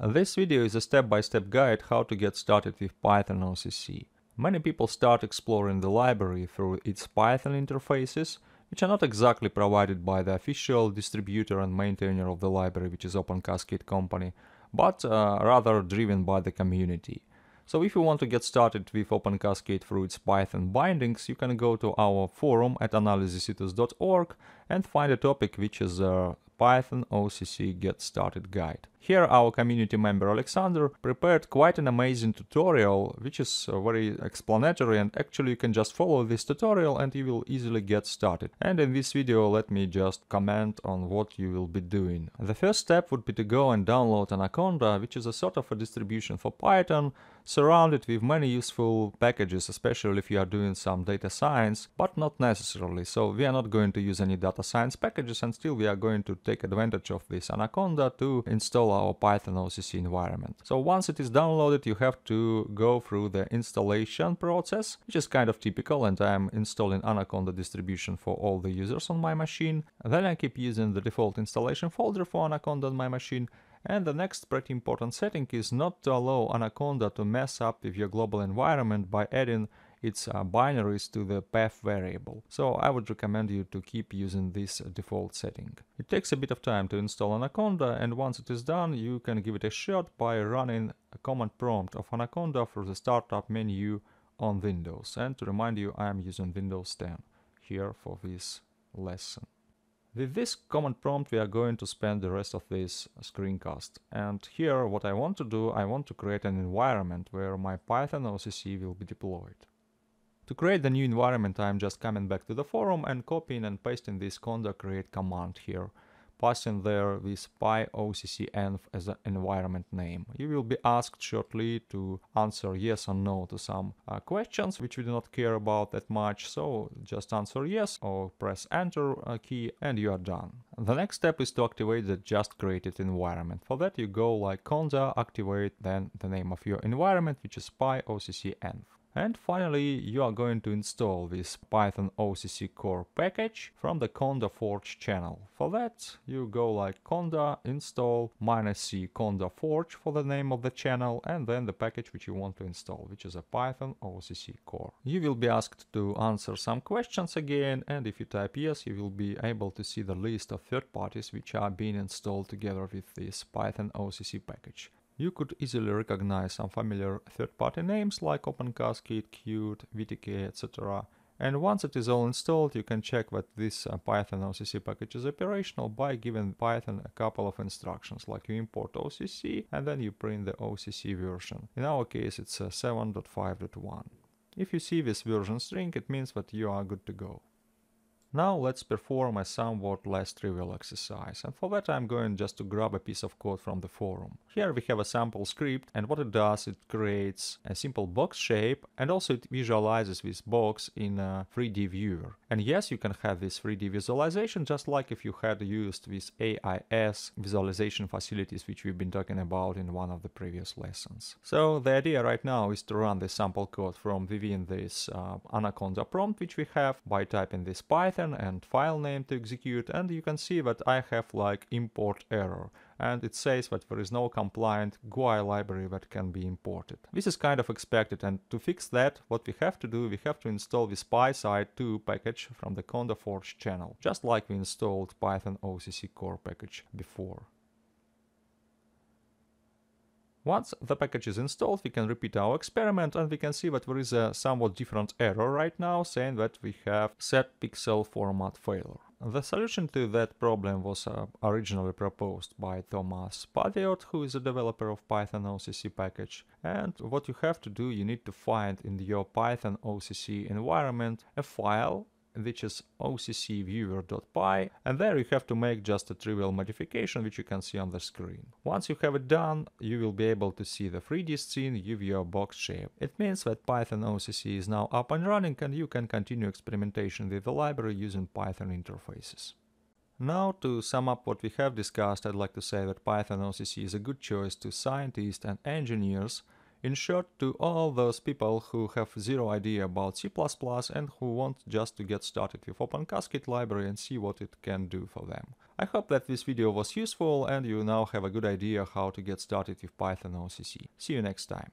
This video is a step-by-step -step guide how to get started with Python OCC. Many people start exploring the library through its Python interfaces, which are not exactly provided by the official distributor and maintainer of the library, which is Open Cascade company, but uh, rather driven by the community. So if you want to get started with Open Cascade through its Python bindings, you can go to our forum at analysissitus.org and find a topic which is uh, Python OCC Get Started Guide. Here our community member Alexander prepared quite an amazing tutorial which is uh, very explanatory and actually you can just follow this tutorial and you will easily get started. And in this video let me just comment on what you will be doing. The first step would be to go and download Anaconda which is a sort of a distribution for Python surrounded with many useful packages especially if you are doing some data science but not necessarily. So we are not going to use any data science packages and still we are going to take advantage of this Anaconda to install our Python OCC environment. So once it is downloaded, you have to go through the installation process, which is kind of typical and I'm installing Anaconda distribution for all the users on my machine. Then I keep using the default installation folder for Anaconda on my machine and the next pretty important setting is not to allow Anaconda to mess up with your global environment by adding its uh, binaries to the path variable. So I would recommend you to keep using this default setting. It takes a bit of time to install Anaconda and once it is done you can give it a shot by running a command prompt of Anaconda through the startup menu on Windows. And to remind you I am using Windows 10 here for this lesson. With this command prompt we are going to spend the rest of this screencast. And here what I want to do, I want to create an environment where my Python OCC will be deployed. To create the new environment, I'm just coming back to the forum and copying and pasting this conda create command here, passing there this pyoccenv as an environment name. You will be asked shortly to answer yes or no to some uh, questions which we do not care about that much, so just answer yes or press enter uh, key and you are done. The next step is to activate the just created environment. For that you go like conda activate then the name of your environment which is pyoccenv. And finally, you are going to install this Python OCC core package from the Conda Forge channel. For that, you go like conda install minus c conda forge for the name of the channel and then the package which you want to install, which is a Python OCC core. You will be asked to answer some questions again and if you type yes, you will be able to see the list of third parties which are being installed together with this Python OCC package. You could easily recognize some familiar third-party names like OpenCascade, Qt, VTK, etc. And once it is all installed, you can check that this uh, Python OCC package is operational by giving Python a couple of instructions, like you import OCC and then you print the OCC version. In our case, it's uh, 7.5.1. If you see this version string, it means that you are good to go. Now let's perform a somewhat less trivial exercise and for that I'm going just to grab a piece of code from the forum. Here we have a sample script and what it does it creates a simple box shape and also it visualizes this box in a 3D viewer. And yes you can have this 3D visualization just like if you had used these AIS visualization facilities which we've been talking about in one of the previous lessons. So the idea right now is to run the sample code from within this uh, Anaconda prompt which we have by typing this Python and file name to execute and you can see that I have like import error and it says that there is no compliant GUI library that can be imported. This is kind of expected and to fix that what we have to do we have to install this PySide2 package from the CondaForge channel just like we installed Python OCC core package before. Once the package is installed, we can repeat our experiment and we can see that there is a somewhat different error right now saying that we have set pixel format failure. The solution to that problem was uh, originally proposed by Thomas Paviot, who is a developer of Python OCC package. And what you have to do, you need to find in your Python OCC environment a file which is occviewer.py and there you have to make just a trivial modification which you can see on the screen. Once you have it done, you will be able to see the 3D scene your box shape. It means that Python OCC is now up and running and you can continue experimentation with the library using Python interfaces. Now to sum up what we have discussed, I'd like to say that Python OCC is a good choice to scientists and engineers In short, to all those people who have zero idea about C++ and who want just to get started with OpenCascade library and see what it can do for them. I hope that this video was useful and you now have a good idea how to get started with Python OCC. See you next time.